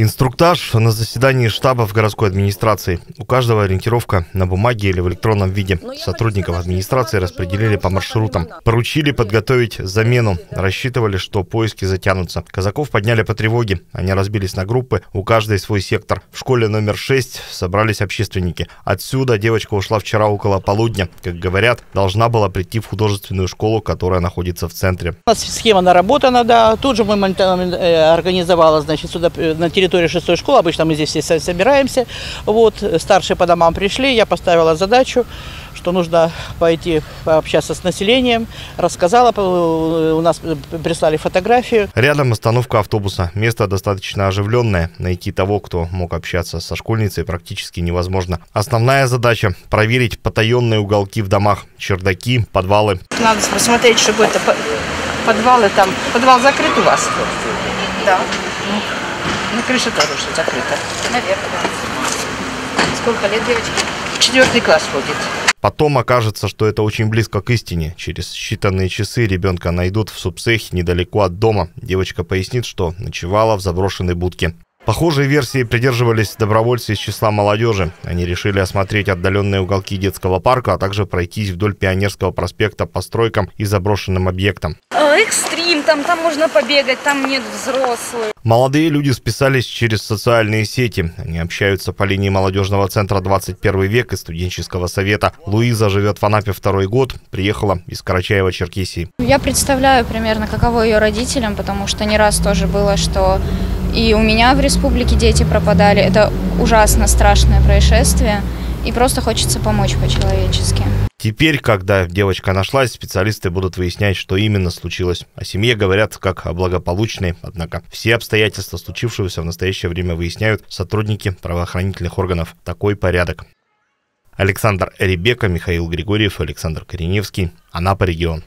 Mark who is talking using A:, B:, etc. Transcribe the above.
A: Инструктаж на заседании штабов городской администрации. У каждого ориентировка на бумаге или в электронном виде. Сотрудников администрации распределили по маршрутам. Поручили подготовить замену. Рассчитывали, что поиски затянутся. Казаков подняли по тревоге. Они разбились на группы, у каждой свой сектор. В школе номер 6 собрались общественники. Отсюда девочка ушла вчера около полудня. Как говорят, должна была прийти в художественную школу, которая находится в центре.
B: У нас схема наработана, да. Тут же мы э, организовала, значит, сюда э, на территории шестой школы. Обычно мы здесь все со- собираемся. Вот, старшие по домам пришли. Я поставила задачу, что нужно пойти пообщаться с населением. Рассказала, э, у нас прислали фотографию.
A: Рядом остановка автобуса. Место достаточно оживленное. Найти того, кто мог общаться со школьницей, практически невозможно. Основная задача – проверить потаенные уголки в домах, чердаки, подвалы.
B: Надо посмотреть, чтобы это подвалы там. Подвал закрыт у вас?
C: Да,
B: Ну, крыша тоже что закрыта.
C: наверное. Сколько лет девочке?
B: В четвертый класс ходит.
A: Потом окажется, что это очень близко к истине. Через считанные часы ребенка найдут в субсехе недалеко от дома. Девочка пояснит, что ночевала в заброшенной будке. Похожей версии придерживались добровольцы из числа молодежи. Они решили осмотреть отдаленные уголки детского парка, а также пройтись вдоль Пионерского проспекта по стройкам и заброшенным объектам.
C: Э, Экстрим, там, там можно побегать, там нет взрослых.
A: Молодые люди списались через социальные сети. Они общаются по линии молодежного центра «21 век» и студенческого совета. Луиза живет в Анапе второй год, приехала из Карачаева-Черкесии.
D: Я представляю примерно, каково ее родителям, потому что не раз тоже было, что и у меня в республике дети пропадали. Это ужасно страшное происшествие, и просто хочется помочь по-человечески.
A: Теперь, когда девочка нашлась, специалисты будут выяснять, что именно случилось. О семье говорят как о благополучной, однако все обстоятельства случившегося в настоящее время выясняют сотрудники правоохранительных органов. Такой порядок. Александр Ребека, Михаил Григорьев, Александр Кореневский. Анапа регион.